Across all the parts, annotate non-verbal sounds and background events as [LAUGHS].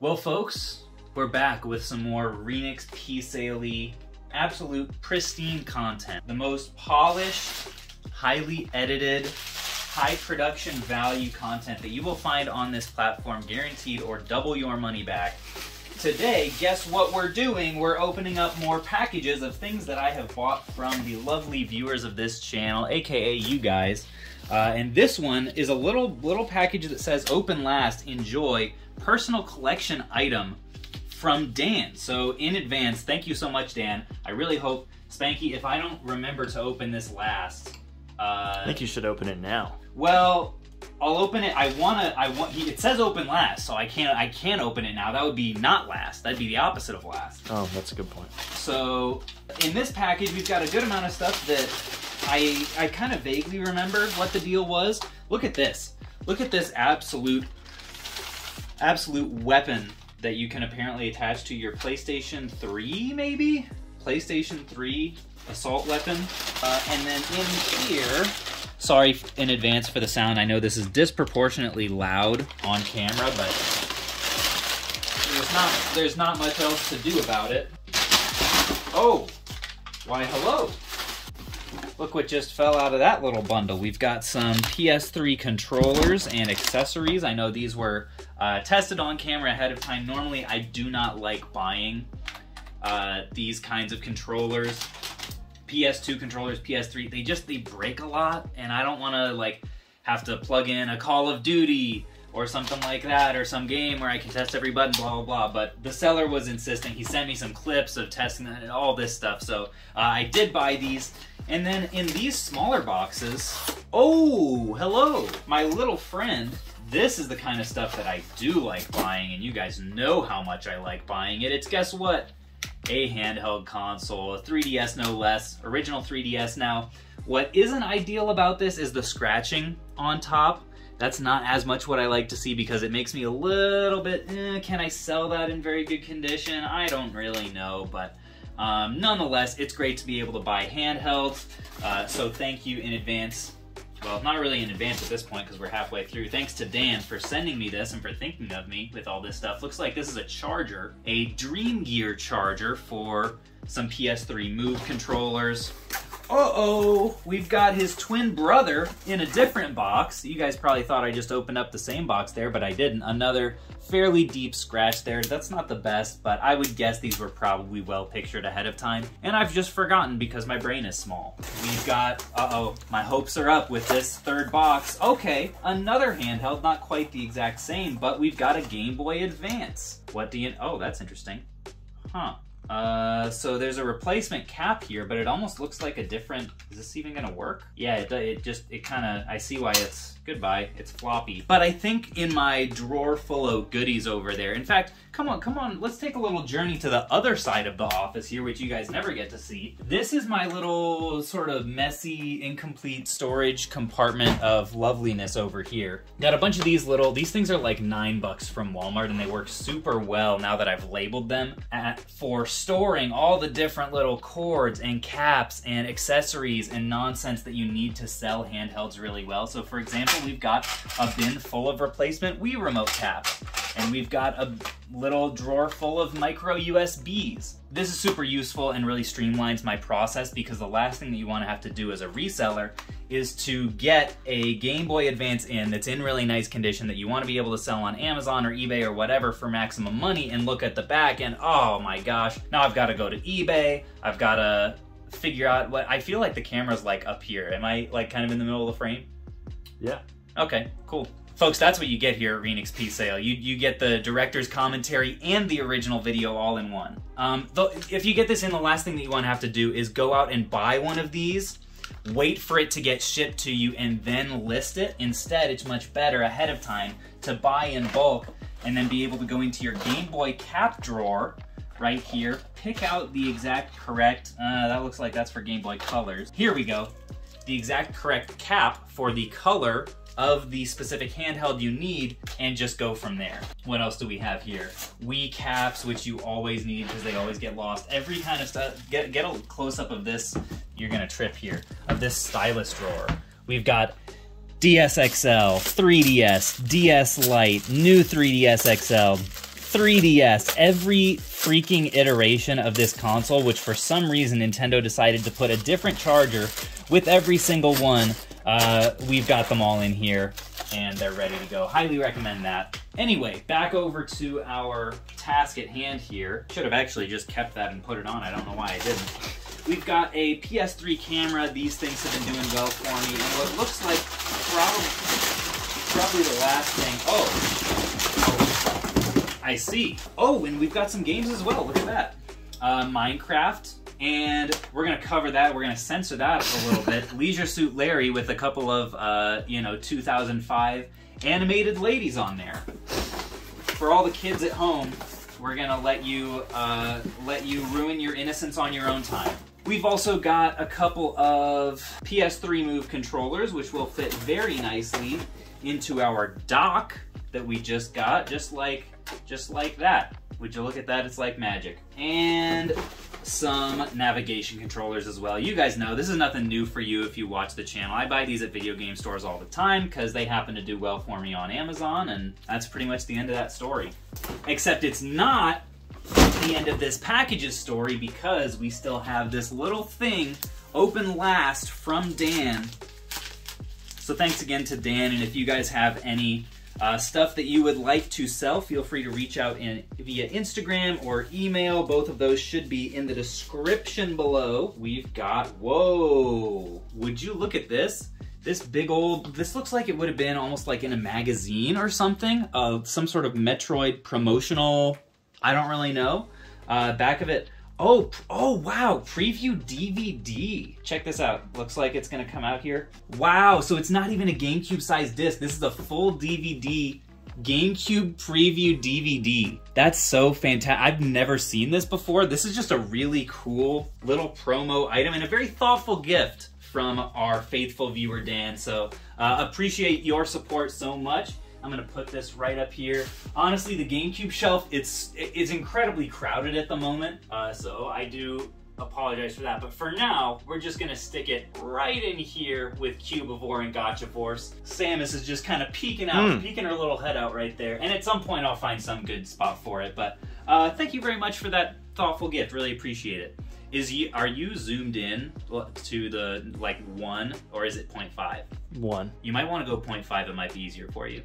Well, folks, we're back with some more Phoenix Resale absolute pristine content. The most polished, highly edited, high production value content that you will find on this platform, guaranteed or double your money back. Today, guess what we're doing? We're opening up more packages of things that I have bought from the lovely viewers of this channel, aka you guys. Uh, and this one is a little little package that says "Open last, enjoy." Personal collection item from Dan. So in advance, thank you so much, Dan. I really hope Spanky, if I don't remember to open this last, uh, I think you should open it now. Well, I'll open it. I wanna. I want. It says open last, so I can't. I can't open it now. That would be not last. That'd be the opposite of last. Oh, that's a good point. So in this package, we've got a good amount of stuff that I I kind of vaguely remember what the deal was. Look at this. Look at this absolute absolute weapon that you can apparently attach to your PlayStation 3, maybe? PlayStation 3 assault weapon. Uh, and then in here, sorry in advance for the sound. I know this is disproportionately loud on camera, but there's not, there's not much else to do about it. Oh, why hello. Look what just fell out of that little bundle. We've got some PS3 controllers and accessories. I know these were uh, tested on camera ahead of time. Normally, I do not like buying uh, these kinds of controllers. PS2 controllers, PS3, they just, they break a lot, and I don't want to, like, have to plug in a Call of Duty or something like that, or some game where I can test every button, blah, blah, blah. But the seller was insistent. He sent me some clips of testing and all this stuff. So uh, I did buy these. And then in these smaller boxes, oh, hello, my little friend. This is the kind of stuff that I do like buying, and you guys know how much I like buying it. It's guess what? A handheld console, a 3DS no less, original 3DS now. What isn't ideal about this is the scratching on top. That's not as much what I like to see because it makes me a little bit, eh, can I sell that in very good condition? I don't really know, but um, nonetheless, it's great to be able to buy handhelds. Uh, so thank you in advance. Well, not really in advance at this point because we're halfway through. Thanks to Dan for sending me this and for thinking of me with all this stuff. Looks like this is a charger, a Dream Gear charger for some PS3 Move controllers, uh-oh, we've got his twin brother in a different box. You guys probably thought I just opened up the same box there, but I didn't. Another fairly deep scratch there. That's not the best, but I would guess these were probably well pictured ahead of time. And I've just forgotten because my brain is small. We've got, uh-oh, my hopes are up with this third box. Okay, another handheld, not quite the exact same, but we've got a Game Boy Advance. What do you, oh, that's interesting. Huh. Uh, so there's a replacement cap here, but it almost looks like a different, is this even gonna work? Yeah, it, it just, it kind of, I see why it's Goodbye. It's floppy. But I think in my drawer full of goodies over there, in fact, come on, come on, let's take a little journey to the other side of the office here, which you guys never get to see. This is my little sort of messy, incomplete storage compartment of loveliness over here. Got a bunch of these little, these things are like nine bucks from Walmart and they work super well now that I've labeled them at, for storing all the different little cords and caps and accessories and nonsense that you need to sell handhelds really well. So for example, we've got a bin full of replacement Wii remote caps. And we've got a little drawer full of micro USBs. This is super useful and really streamlines my process because the last thing that you want to have to do as a reseller is to get a Game Boy Advance in that's in really nice condition that you want to be able to sell on Amazon or eBay or whatever for maximum money and look at the back and oh my gosh, now I've got to go to eBay, I've got to figure out what, I feel like the camera's like up here. Am I like kind of in the middle of the frame? Yeah. Okay, cool. Folks, that's what you get here at Phoenix Resale. You, you get the director's commentary and the original video all in one. Um, if you get this in, the last thing that you want to have to do is go out and buy one of these, wait for it to get shipped to you, and then list it. Instead, it's much better ahead of time to buy in bulk and then be able to go into your Game Boy cap drawer right here, pick out the exact correct, uh, that looks like that's for Game Boy Colors. Here we go the exact correct cap for the color of the specific handheld you need and just go from there. What else do we have here? Wii caps, which you always need because they always get lost. Every kind of stuff, get, get a close up of this, you're gonna trip here, of this stylus drawer. We've got DSXL, 3DS, DS Lite, new 3DS XL, 3DS, every freaking iteration of this console, which for some reason Nintendo decided to put a different charger with every single one. Uh, we've got them all in here and they're ready to go. Highly recommend that. Anyway, back over to our task at hand here. Should have actually just kept that and put it on. I don't know why I didn't. We've got a PS3 camera. These things have been doing well for me. And what looks like probably, probably the last thing. Oh, I see. Oh, and we've got some games as well. Look at that. Uh, Minecraft, and we're gonna cover that. We're gonna censor that a little bit. [LAUGHS] Leisure Suit Larry with a couple of uh, you know 2005 animated ladies on there. For all the kids at home, we're gonna let you uh, let you ruin your innocence on your own time. We've also got a couple of PS3 Move controllers, which will fit very nicely into our dock that we just got, just like just like that. Would you look at that? It's like magic. And some navigation controllers as well. You guys know this is nothing new for you if you watch the channel. I buy these at video game stores all the time because they happen to do well for me on Amazon, and that's pretty much the end of that story. Except it's not the end of this package's story because we still have this little thing open last from Dan. So thanks again to Dan, and if you guys have any uh, stuff that you would like to sell, feel free to reach out in, via Instagram or email. Both of those should be in the description below. We've got, whoa, would you look at this? This big old, this looks like it would have been almost like in a magazine or something, of some sort of Metroid promotional, I don't really know. Uh, back of it, Oh, oh wow, preview DVD. Check this out. Looks like it's gonna come out here. Wow, so it's not even a GameCube sized disc. This is a full DVD GameCube preview DVD. That's so fantastic. I've never seen this before. This is just a really cool little promo item and a very thoughtful gift from our faithful viewer, Dan. So uh, appreciate your support so much. I'm gonna put this right up here. Honestly, the GameCube shelf, it's it's incredibly crowded at the moment, uh, so I do apologize for that. But for now, we're just gonna stick it right in here with Cubivore and Gotcha Force. Samus is just kind of peeking out, mm. peeking her little head out right there. And at some point, I'll find some good spot for it. But uh, thank you very much for that thoughtful gift. Really appreciate it. Is you are you zoomed in to the like one or is it 0.5? One. You might want to go 0.5. It might be easier for you.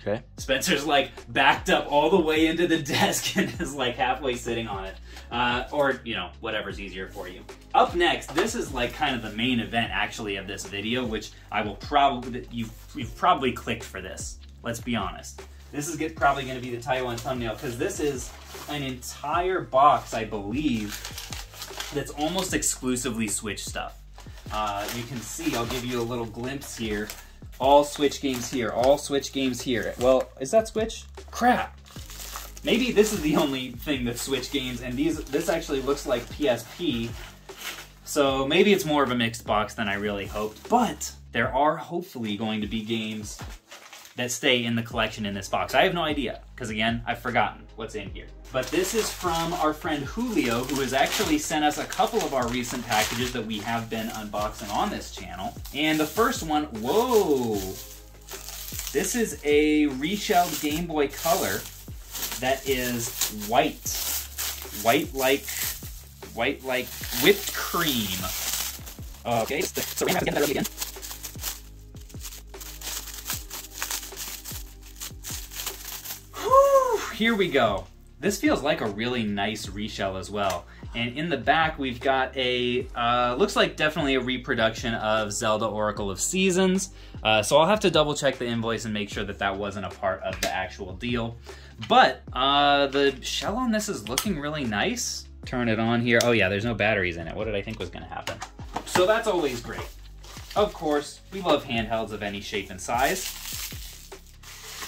Okay. Spencer's like backed up all the way into the [LAUGHS] desk and is like halfway sitting on it. Uh, or, you know, whatever's easier for you. Up next, this is like kind of the main event actually of this video, which I will probably, you've, you've probably clicked for this. Let's be honest. This is get, probably going to be the Taiwan thumbnail because this is an entire box, I believe, that's almost exclusively Switch stuff. Uh, you can see, I'll give you a little glimpse here all Switch games here. All Switch games here. Well, is that Switch? Crap. Maybe this is the only thing that's Switch games, and these this actually looks like PSP. So maybe it's more of a mixed box than I really hoped. But there are hopefully going to be games that stay in the collection in this box. I have no idea, because again, I've forgotten what's in here. But this is from our friend Julio, who has actually sent us a couple of our recent packages that we have been unboxing on this channel. And the first one, whoa! This is a reshelled Game Boy Color that is white. White like, white like whipped cream. Okay, so, so we're gonna have to get that again. Here we go. This feels like a really nice reshell as well. And in the back, we've got a, uh, looks like definitely a reproduction of Zelda Oracle of Seasons. Uh, so I'll have to double check the invoice and make sure that that wasn't a part of the actual deal. But uh, the shell on this is looking really nice. Turn it on here. Oh yeah, there's no batteries in it. What did I think was gonna happen? So that's always great. Of course, we love handhelds of any shape and size.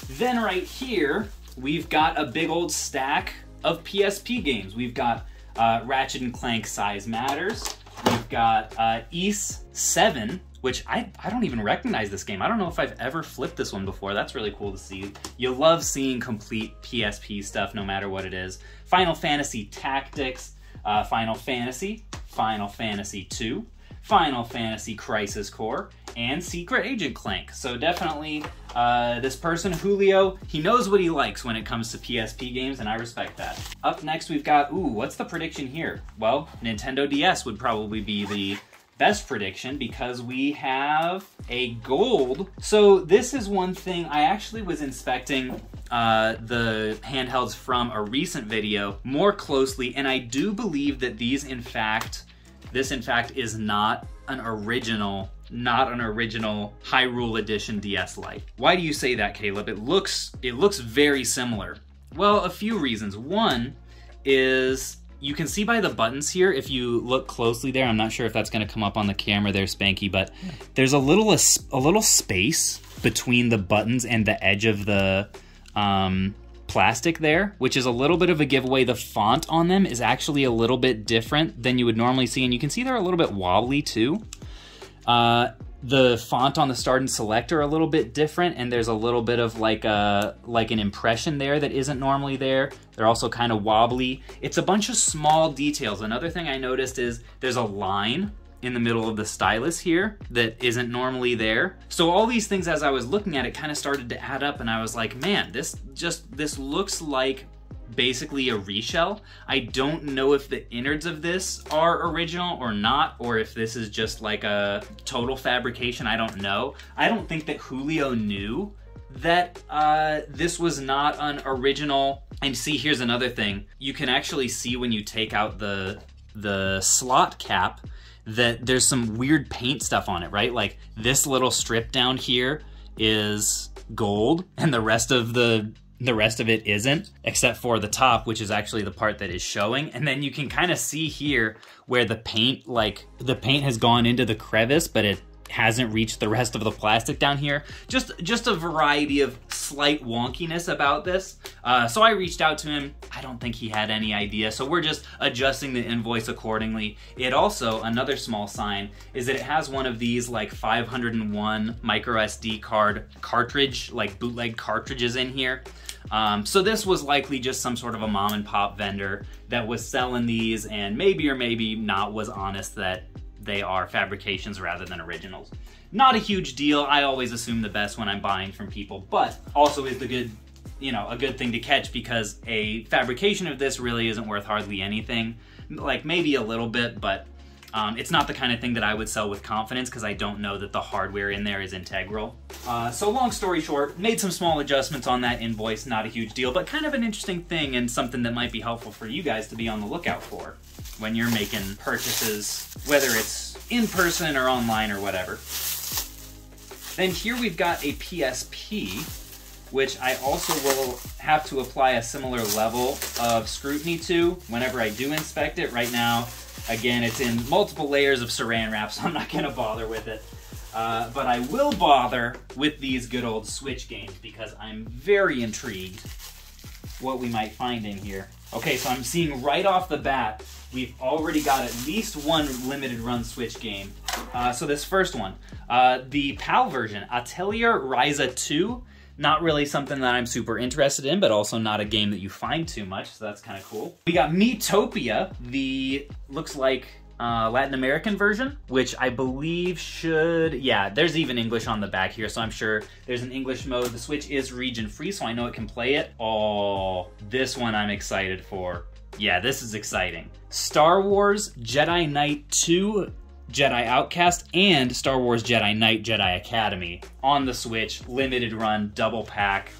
Then right here, we've got a big old stack of PSP games. We've got uh, Ratchet and Clank Size Matters. We've got uh, Ys 7, which I, I don't even recognize this game. I don't know if I've ever flipped this one before. That's really cool to see. You love seeing complete PSP stuff no matter what it is. Final Fantasy Tactics, uh, Final Fantasy, Final Fantasy 2, Final Fantasy Crisis Core, and Secret Agent Clank. So definitely, uh, this person, Julio, he knows what he likes when it comes to PSP games, and I respect that. Up next, we've got, ooh, what's the prediction here? Well, Nintendo DS would probably be the best prediction because we have a gold. So this is one thing I actually was inspecting uh, the handhelds from a recent video more closely, and I do believe that these, in fact, this in fact is not an original not an original Hyrule Edition DS Lite. Why do you say that, Caleb? It looks it looks very similar. Well, a few reasons. One is you can see by the buttons here, if you look closely there, I'm not sure if that's gonna come up on the camera there, Spanky, but there's a little, a, a little space between the buttons and the edge of the um, plastic there, which is a little bit of a giveaway. The font on them is actually a little bit different than you would normally see, and you can see they're a little bit wobbly too. Uh, the font on the start and select are a little bit different and there's a little bit of like a like an impression there that isn't normally there. They're also kind of wobbly. It's a bunch of small details. Another thing i noticed is there's a line in the middle of the stylus here that isn't normally there. So all these things as i was looking at it kind of started to add up and i was like man this just this looks like basically a reshell. I don't know if the innards of this are original or not, or if this is just like a total fabrication. I don't know. I don't think that Julio knew that uh, this was not an original. And see, here's another thing. You can actually see when you take out the the slot cap that there's some weird paint stuff on it, right? Like this little strip down here is gold and the rest of the the rest of it isn't, except for the top, which is actually the part that is showing. And then you can kind of see here where the paint, like the paint has gone into the crevice, but it hasn't reached the rest of the plastic down here. Just just a variety of slight wonkiness about this. Uh, so I reached out to him. I don't think he had any idea. So we're just adjusting the invoice accordingly. It also, another small sign, is that it has one of these like 501 micro SD card cartridge, like bootleg cartridges in here. Um, so this was likely just some sort of a mom and pop vendor that was selling these and maybe or maybe not was honest that they are fabrications rather than originals. Not a huge deal. I always assume the best when I'm buying from people, but also is the good, you know, a good thing to catch because a fabrication of this really isn't worth hardly anything. Like maybe a little bit, but um, it's not the kind of thing that I would sell with confidence because I don't know that the hardware in there is integral. Uh, so long story short, made some small adjustments on that invoice, not a huge deal, but kind of an interesting thing and something that might be helpful for you guys to be on the lookout for when you're making purchases, whether it's in person or online or whatever. Then here we've got a PSP, which I also will have to apply a similar level of scrutiny to whenever I do inspect it. Right now, Again, it's in multiple layers of saran wrap, [LAUGHS] so I'm not gonna bother with it. Uh, but I will bother with these good old Switch games because I'm very intrigued what we might find in here. Okay, so I'm seeing right off the bat, we've already got at least one limited run Switch game. Uh, so this first one, uh, the PAL version, Atelier Ryza 2, not really something that I'm super interested in, but also not a game that you find too much, so that's kind of cool. We got Miitopia, the looks like uh, Latin American version, which I believe should, yeah, there's even English on the back here, so I'm sure there's an English mode. The Switch is region free, so I know it can play it. Oh, this one I'm excited for. Yeah, this is exciting. Star Wars Jedi Knight 2 Jedi Outcast and Star Wars Jedi Knight Jedi Academy on the Switch, limited run, double pack.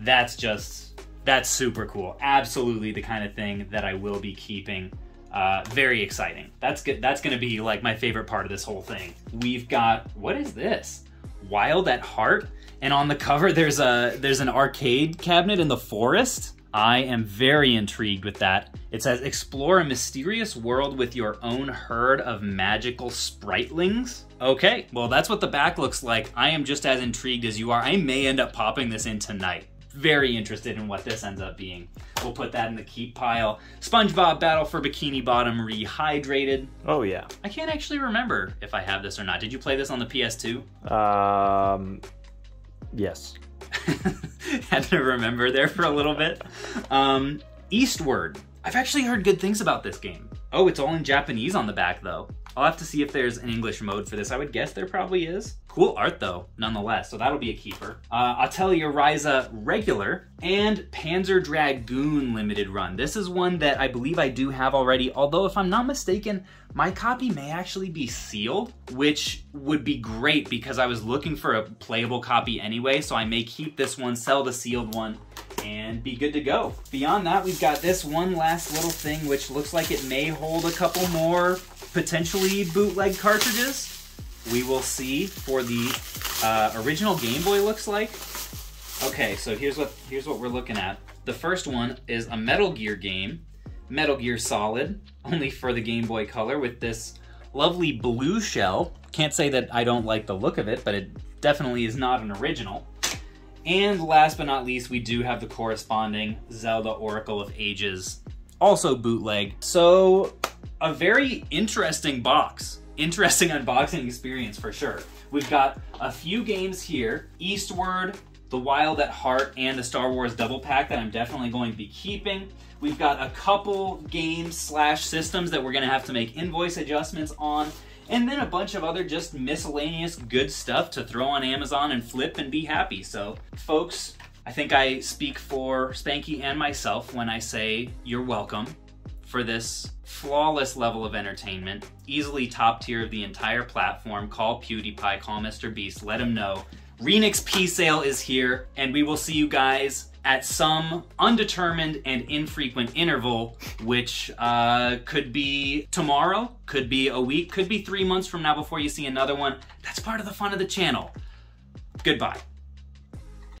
That's just, that's super cool. Absolutely the kind of thing that I will be keeping. Uh, very exciting. That's good. That's going to be like my favorite part of this whole thing. We've got, what is this? Wild at Heart. And on the cover, there's a, there's an arcade cabinet in the forest. I am very intrigued with that. It says, explore a mysterious world with your own herd of magical spritelings. Okay, well that's what the back looks like. I am just as intrigued as you are. I may end up popping this in tonight. Very interested in what this ends up being. We'll put that in the keep pile. SpongeBob Battle for Bikini Bottom Rehydrated. Oh yeah. I can't actually remember if I have this or not. Did you play this on the PS2? Um, yes. [LAUGHS] Had to remember there for a little bit. Um, Eastward. I've actually heard good things about this game. Oh, it's all in Japanese on the back though. I'll have to see if there's an English mode for this. I would guess there probably is. Cool art though, nonetheless, so that'll be a keeper. Uh, Atelier Ryza regular and Panzer Dragoon limited run. This is one that I believe I do have already, although if I'm not mistaken, my copy may actually be sealed, which would be great because I was looking for a playable copy anyway, so I may keep this one, sell the sealed one, and be good to go. Beyond that, we've got this one last little thing, which looks like it may hold a couple more potentially bootleg cartridges. We will see for the uh, original Game Boy looks like. Okay, so here's what here's what we're looking at. The first one is a Metal Gear game, Metal Gear Solid, only for the Game Boy Color with this lovely blue shell. Can't say that I don't like the look of it, but it definitely is not an original. And last but not least, we do have the corresponding Zelda Oracle of Ages, also bootleg. So, a very interesting box. Interesting [LAUGHS] unboxing experience for sure. We've got a few games here Eastward, The Wild at Heart, and the Star Wars Double Pack that I'm definitely going to be keeping. We've got a couple games slash systems that we're to have to make invoice adjustments on and then a bunch of other just miscellaneous good stuff to throw on Amazon and flip and be happy. So, folks, I think I speak for Spanky and myself when I say you're welcome for this flawless level of entertainment, easily top tier of the entire platform. Call PewDiePie, call Mr. Beast, let him know. Phoenix Resale is here, and we will see you guys at some undetermined and infrequent interval, which uh, could be tomorrow, could be a week, could be three months from now before you see another one. That's part of the fun of the channel. Goodbye.